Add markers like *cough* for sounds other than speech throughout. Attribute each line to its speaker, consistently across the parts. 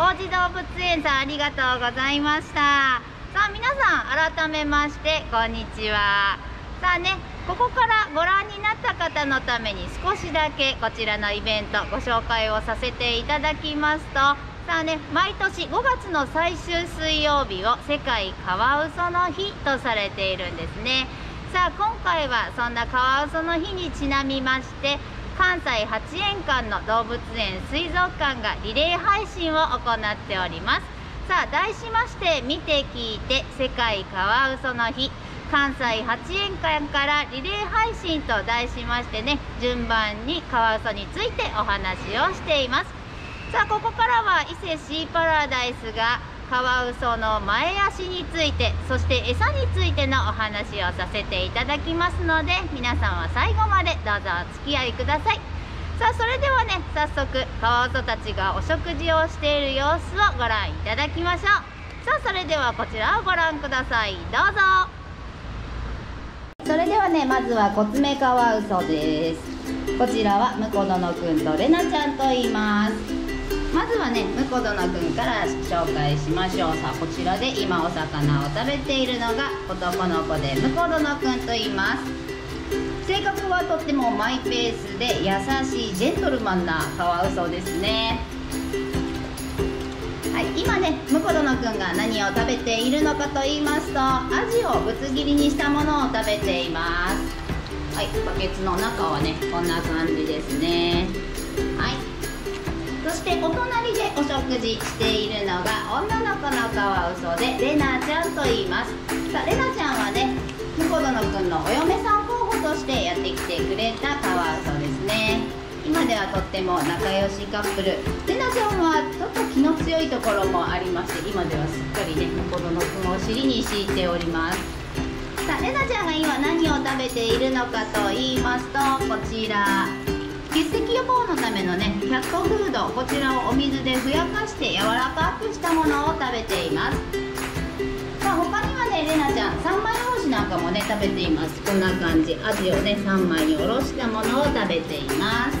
Speaker 1: 王子動物園さんありがとうございました。さあ皆さん改めましてこんにちは。さあねここからご覧になった方のために少しだけこちらのイベントご紹介をさせていただきますと。さあね毎年5月の最終水曜日を世界カワウソの日とされているんですね。さあ今回はそんなカワウソの日にちなみまして関西八園館の動物園水族館がリレー配信を行っております。さあ題しまして見て聞いて世界カワウソの日。関西八園館からリレー配信と題しましてね順番にカワウソについてお話をしています。さあここからは伊勢シーパラダイスがカワウソの前足についてそして餌についてのお話をさせていただきますので皆さんは最後までどうぞお付き合いください。さあそれではね早速カワウソたちがお食事をしている様子をご覧いただきましょう。さあそれではこちらをご覧ください。どうぞ。それではねまずはコツメカワウソです。こちらは婿殿くんとレナちゃんと言います。まずはね婿殿くんから紹介しましょう。さあこちらで今お魚を食べているのが男の子で婿殿くんと言います。性格はとってもマイペースで優しいジェントルマンなカワウソですね。はい、今ね婿殿くんが何を食べているのかと言いますとアジをぶつ切りにしたものを食べています。はいバケツの中はねこんな感じですね。はい。してお隣でお食事しているのが女の子のカワウソでレナちゃんと言います。さあレナちゃんはね婿殿くんのお嫁さん候補としてやってきてくれたカワウソですね。今ではとっても仲良しカップル。レナちゃんはちょっと気の強いところもありまして今ではすっかりね子供の雲を尻に敷いております。さあレナちゃんが今何を食べているのかと言いますとこちら。結石予防のためのねキャットフードこちらをお水でふやかして柔らかくしたものを食べています。さあ他にはねレナちゃん三枚おろしなんかもね食べています。こんな感じ。アジをね3枚におろしたものを食べています。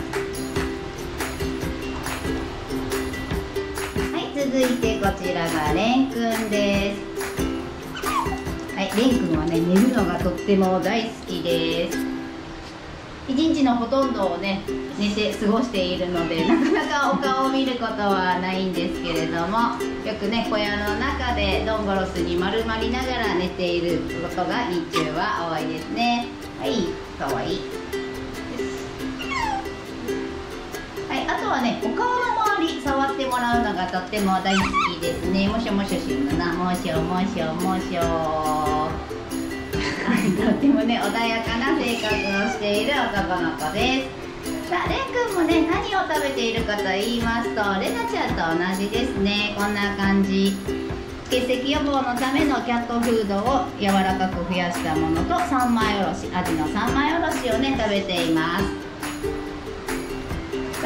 Speaker 1: 続いてこちらがレンくんです。はいレンくんはね寝るのがとっても大好きです。一日のほとんどをね寝て過ごしているので *laughs* なかなかお顔を見ることはないんですけれどもよくね小屋の中でドンゴロスに丸まりながら寝ていることが日中は多いですね。はいかわいい。はいあとはねお顔の周り触ってもらうのがとっても大好きですね。もしょもしょしるのなもしょもしょもしょとってもね穏やかな生活をしている男の子です。さあれんくんもね何を食べているかと言いますとれなちゃんと同じですね。こんな感じ。血石予防のためのキャットフードを柔らかく増やしたものと三枚おろし味の三枚おろしをね食べています。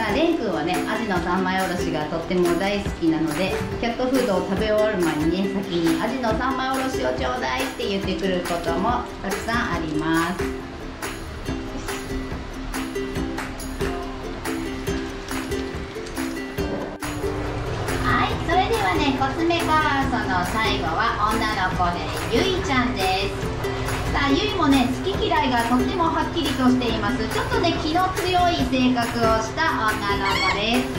Speaker 1: さあレン君はねアジの三枚おろしがとっても大好きなのでキャットフードを食べ終わる前にね先にアジの三枚おろしをちょうだいって言ってくることもたくさんあります。はいそれではねコツメカワウソの最後は女の子でゆいちゃんです。さあゆいもね好き嫌いがとってもはっきりとしています。ちょっとね気の強い性格をした女の子です。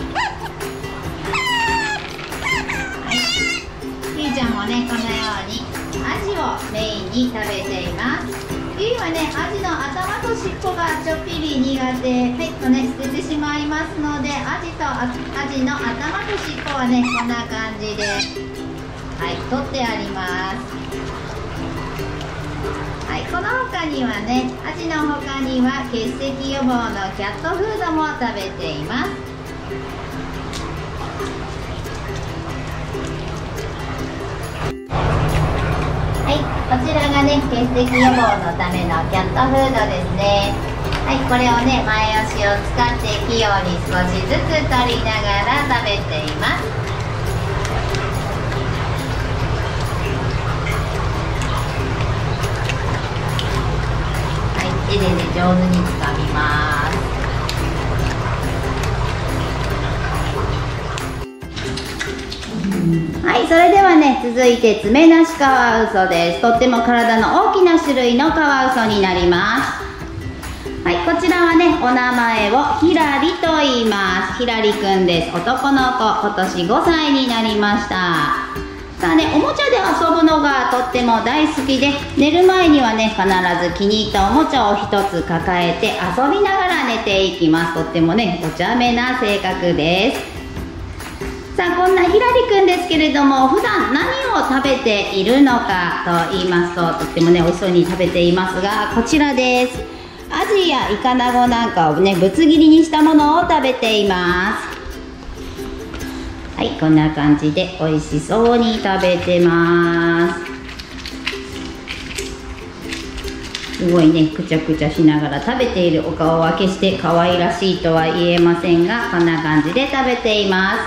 Speaker 1: はい。ゆいちゃんもねこのようにアジをメインに食べています。ゆいはねアジの頭と尻尾がちょっぴり苦手。はいとね捨ててしまいますのでアジとアジの頭と尻尾はねこんな感じで。はい取ってあります、この他にはねアジの他には結石予防のキャットフードも食べています。はいこちらがね結石予防のためのキャットフードですね。はいこれをね前足を使って器用に少しずつ取りながら食べています。手でね上手につかみますはいそれではね続いて爪なしカワウソです。とっても体の大きな種類のカワウソになります。はいこちらはねお名前をひらりと言います。ひらりくんです。男の子今年5歳になりました。さあねおもちゃで遊ぶのがとっても大好きで寝る前にはね必ず気に入ったおもちゃを一つ抱えて遊びながら寝ていきます。とってもねお茶目な性格です。さあこんなひらりくんですけれども普段何を食べているのかと言いますととってもね美味しそうに食べていますがこちらです。アジやイカナゴなんかをねぶつ切りにしたものを食べています。はいこんな感じで美味しそうに食べてます。すごいねくちゃくちゃしながら食べているお顔は決して可愛らしいとは言えませんがこんな感じで食べています。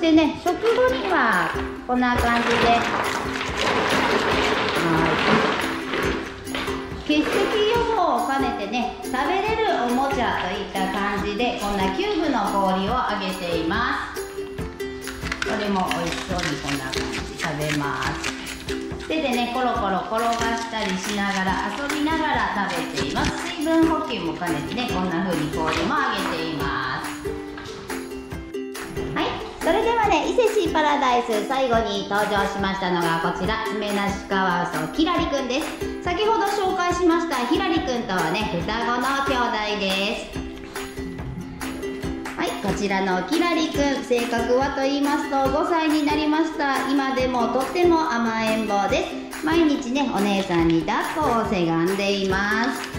Speaker 1: でね食後にはこんな感じで欠席兼ねてね食べれるおもちゃといった感じでこんなキューブの氷を揚げています。これも美味しそうにこんな感じ食べます。手でねコロコロ転がしたりしながら遊びながら食べています。水分補給も兼ねてねこんな風に氷もあげています。それではね伊勢シーパラダイス最後に登場しましたのがこちら爪なしカワウソきらりくんです。先ほど紹介しましたひらりくんとはね双子の兄弟です。はいこちらのきらりくん性格はと言いますと5歳になりました。今でもとっても甘えん坊です。毎日ねお姉さんに抱っこをせがんでいます。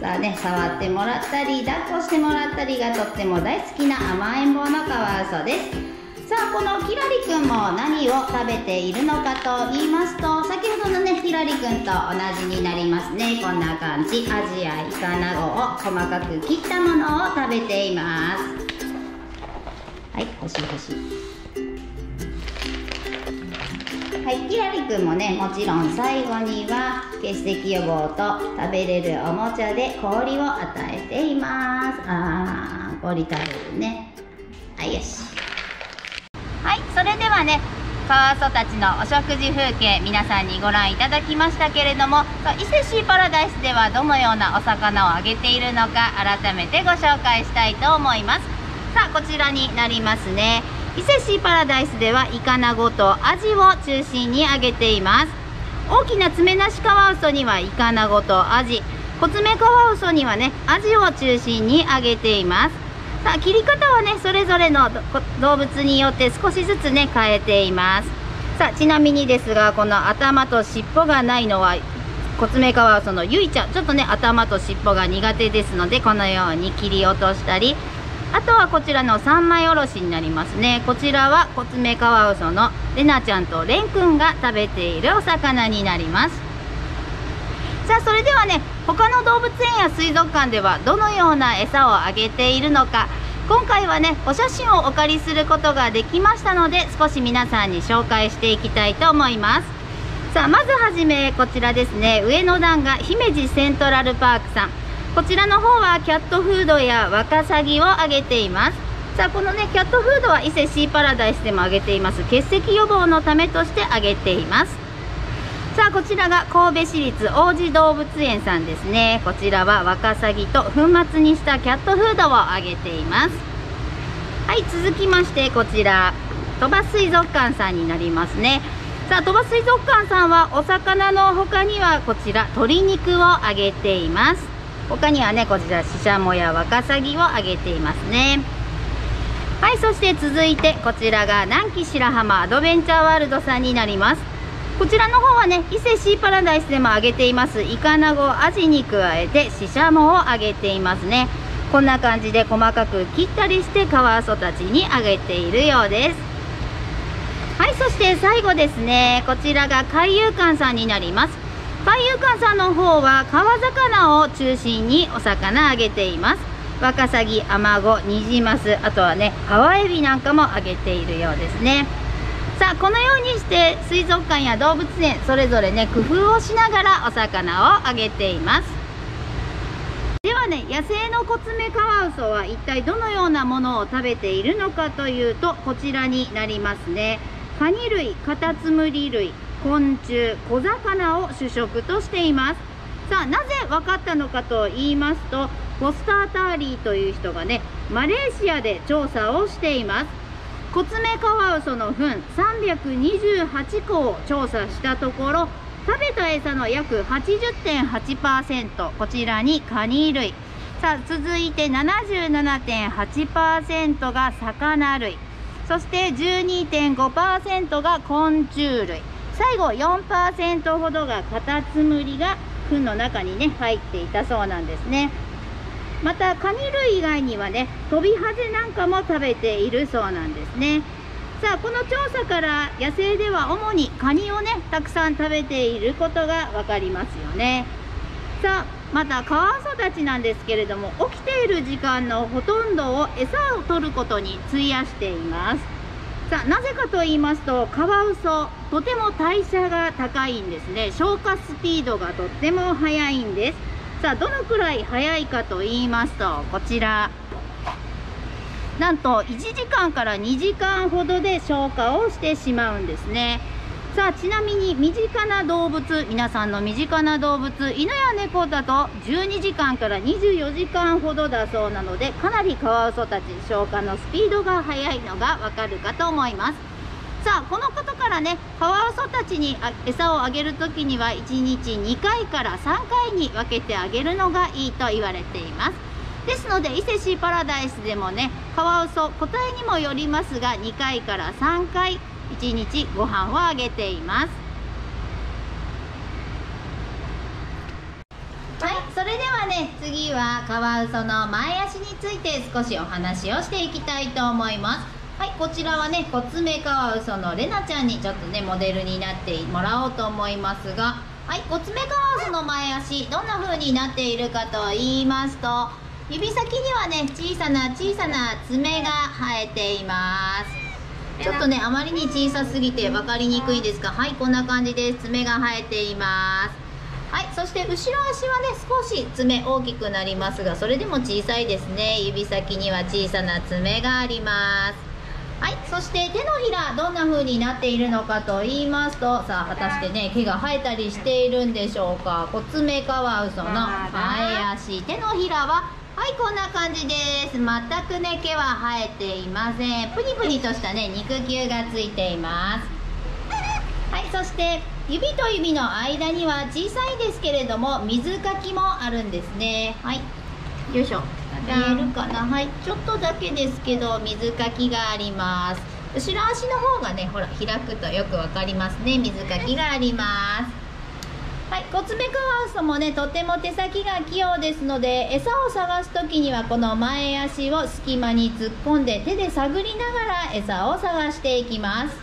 Speaker 1: さあね触ってもらったり抱っこしてもらったりがとっても大好きな甘えん坊のカワウソです。さあこのきらりくんも何を食べているのかと言いますと先ほどのねひらりくんと同じになりますね。こんな感じ。アジやイカなどを細かく切ったものを食べています。はい欲しはい、きらりくんもねもちろん最後には欠席予防と食べれるおもちゃで氷を与えています。あー氷食べるね。はいよし。はいそれではねカワウソたちのお食事風景皆さんにご覧いただきましたけれども伊勢シーパラダイスではどのようなお魚をあげているのか改めてご紹介したいと思います。さあこちらになりますね。伊勢シーパラダイスではイカナゴとアジを中心に揚げています。大きな爪なしカワウソにはイカナゴとアジ。コツメカワウソにはねアジを中心に揚げています。さあ切り方はねそれぞれの動物によって少しずつね変えています。さあちなみにですがこの頭と尻尾がないのはコツメカワウソのゆいちゃん。ちょっとね頭と尻尾が苦手ですのでこのように切り落としたりあとはこちらの三枚おろしになりますね。こちらはコツメカワウソのレナちゃんとレンくんが食べているお魚になります。さあそれではね他の動物園や水族館ではどのような餌をあげているのか。今回はねお写真をお借りすることができましたので少し皆さんに紹介していきたいと思います。さあまずはじめこちらですね。上の段が姫路セントラルパークさん。こちらの方はキャットフードやワカサギをあげています。さあこのねキャットフードは伊勢シーパラダイスでもあげています。欠席予防のためとしてあげています。さあこちらが神戸市立王子動物園さんですね。こちらはワカサギと粉末にしたキャットフードをあげています。はい続きましてこちら鳥羽水族館さんになりますね。さあ鳥羽水族館さんはお魚の他にはこちら鶏肉をあげています。他にはねこちらシシャモやワカサギをあげていますね。はいそして続いてこちらが南紀白浜アドベンチャーワールドさんになります。こちらの方はね伊勢シーパラダイスでもあげています。イカナゴアジに加えてシシャモをあげていますね。こんな感じで細かく切ったりしてカワウソたちにあげているようです。はいそして最後ですねこちらが海遊館さんになります。海遊館さんの方は川魚を中心にお魚あげています。ワカサギ、アマゴ、ニジマスあとはね川エビなんかもあげているようですね。さあこのようにして水族館や動物園それぞれね工夫をしながらお魚をあげています。ではね野生のコツメカワウソは一体どのようなものを食べているのかというとこちらになりますね。カニ類カタツムリ類。昆虫小魚を主食としています。さあなぜ分かったのかと言いますとポスターターリーという人がねマレーシアで調査をしています。コツメカワウソの糞328個を調査したところ食べた餌の約80.8%こちらにカニ類。さあ続いて77.8%が魚類。そして12.5%が昆虫類。最後4%ほどがカタツムリが糞の中にね入っていたそうなんですね。またカニ類以外にはねトビハゼなんかも食べているそうなんですね。さあこの調査から野生では主にカニをねたくさん食べていることが分かりますよね。さあまたカワウソたちなんですけれども起きている時間のほとんどを餌を取ることに費やしています。さあなぜかと言いますとカワウソとても代謝が高いんですね。消化スピードがとっても速いんです。さあどのくらい速いかと言いますとこちら。なんと1時間から2時間ほどで消化をしてしまうんですね。さあちなみに身近な動物皆さんの身近な動物犬や猫だと12時間から24時間ほどだそうなのでかなりカワウソたち消化のスピードが速いのがわかるかと思います。さあこのことからねカワウソたちに餌をあげる時には1日2回から3回に分けてあげるのがいいと言われています。ですので伊勢シーパラダイスでもねカワウソ個体にもよりますが2回から3回1日ご飯をあげています。はいそれではね次はカワウソの前足について少しお話をしていきたいと思います。はいこちらはねコツメカワウソのレナちゃんにちょっとねモデルになってもらおうと思いますが。はいコツメカワウソの前足どんな風になっているかと言いますと指先にはね小さな小さな爪が生えています。ちょっとねあまりに小さすぎて分かりにくいんですがはいこんな感じです。爪が生えています。はいそして後ろ足はね少し爪大きくなりますがそれでも小さいですね。指先には小さな爪があります。はいそして手のひらどんな風になっているのかと言いますとさあ果たしてね毛が生えたりしているんでしょうか。コツメカワウソの前足。手のひらははいこんな感じです。全くね毛は生えていません。プニプニとしたね肉球がついています。はいそして指と指の間には小さいですけれども水かきもあるんですね。はい。よいしょ。見えるかな。はい。ちょっとだけですけど水かきがあります。後ろ足の方がねほら開くとよくわかりますね。水かきがありますはい、コツメカワウソもねとても手先が器用ですので餌を探す時にはこの前足を隙間に突っ込んで手で探りながら餌を探していきます、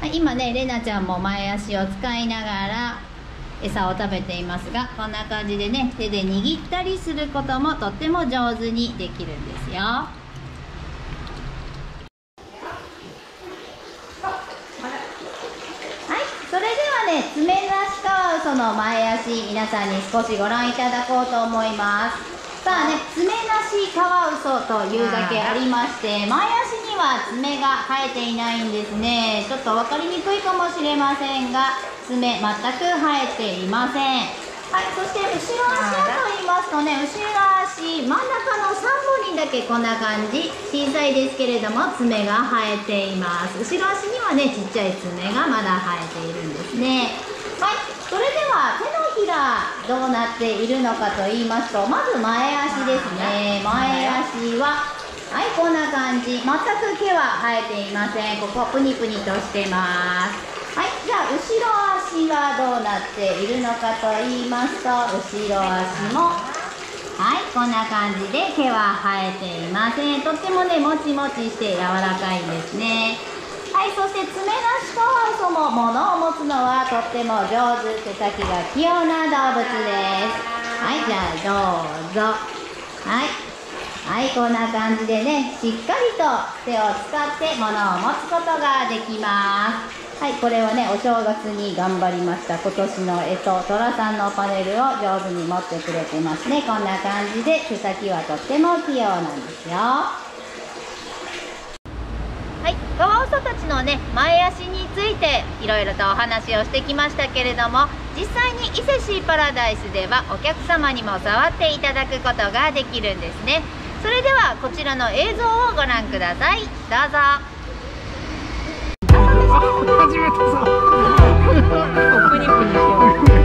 Speaker 1: はい、今ねレナちゃんも前足を使いながら餌を食べていますがこんな感じでね手で握ったりすることもとっても上手にできるんですよはいそれではね爪なしカワウソの前足皆さんに少しご覧いただこうと思います。さあね爪なしカワウソというだけありまして前足には爪が生えていないんですね。ちょっと分かりにくいかもしれませんが爪全く生えていません。はいそして後ろ足はと言いますとね後ろ足真ん中の3本にだけこんな感じ小さいですけれども爪が生えています。後ろ足にはねちっちゃい爪がまだ生えているんですね。はいそれでは手のひらどうなっているのかと言いますとまず前足ですね。前足ははいこんな感じ。全く毛は生えていません。ここプニプニとしてます。はいじゃあ後ろ足はどうなっているのかと言いますと後ろ足もはいこんな感じで毛は生えていません。とってもねもちもちして柔らかいんですねはいそして爪なしカワウソも物を持つのはとっても上手手先が器用な動物です。はいじゃあどうぞ。はい。はいこんな感じでねしっかりと手を使って物を持つことができます。はいこれはねお正月に頑張りました。今年の干支寅さんのパネルを上手に持ってくれてますね。こんな感じで手先はとっても器用なんですよ。はいカワウのね前足についていろいろとお話をしてきましたけれども実際に伊勢シーパラダイスではお客様にも触っていただくことができるんですね。それではこちらの映像をご覧ください。どうぞ。
Speaker 2: 初めてさ。*laughs*
Speaker 1: プニプニしよ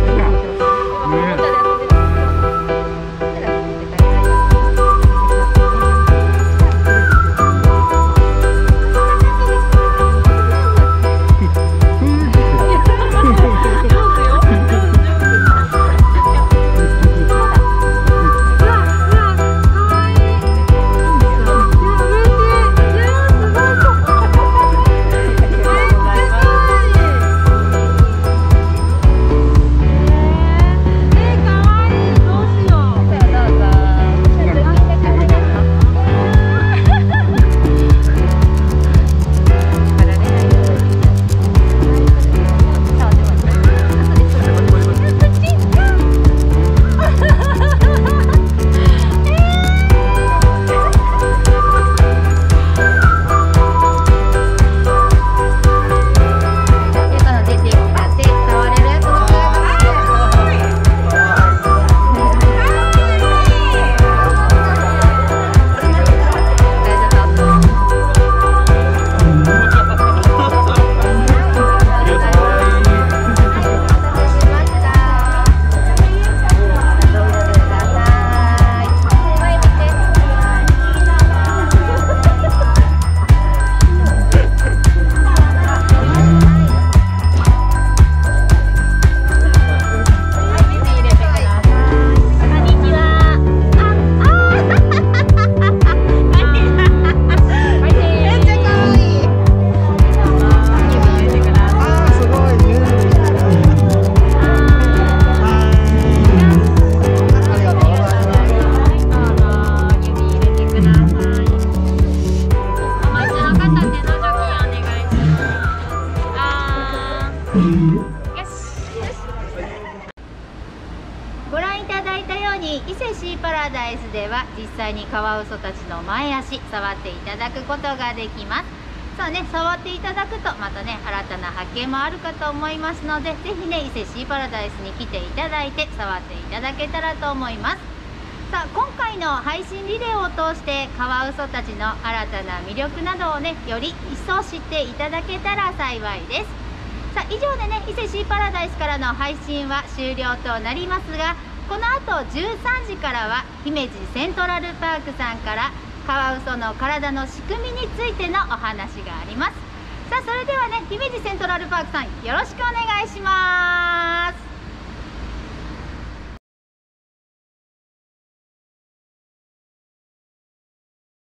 Speaker 1: の前足触っていただくことができます。そうね触っていただくとまたね新たな発見もあるかと思いますのでぜひね伊勢シーパラダイスに来ていただいて触っていただけたらと思います。さあ今回の配信リレーを通してカワウソたちの新たな魅力などをねより一層知っていただけたら幸いです。さあ以上でね伊勢シーパラダイスからの配信は終了となりますがこの後13時からは姫路セントラルパークさんからカワウソの体の仕組みについてのお話があります。さあそれではね姫路セントラルパークさんよろしくお願いします。